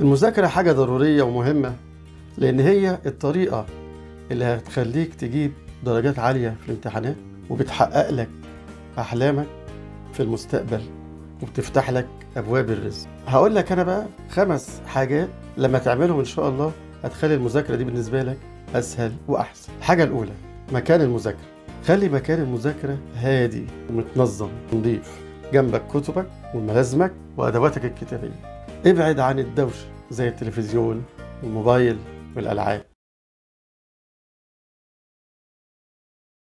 المذاكرة حاجة ضرورية ومهمة لأن هي الطريقة اللي هتخليك تجيب درجات عالية في الامتحانات وبتحقق لك أحلامك في المستقبل وبتفتح لك أبواب الرزق. هقول لك أنا بقى خمس حاجات لما تعملهم إن شاء الله هتخلي المذاكرة دي بالنسبة لك أسهل وأحسن. الحاجة الأولى مكان المذاكرة. خلي مكان المذاكرة هادي ومتنظم نظيف جنبك كتبك وملازمك وأدواتك الكتابية. ابعد عن الدوشة زي التلفزيون والموبايل والألعاب.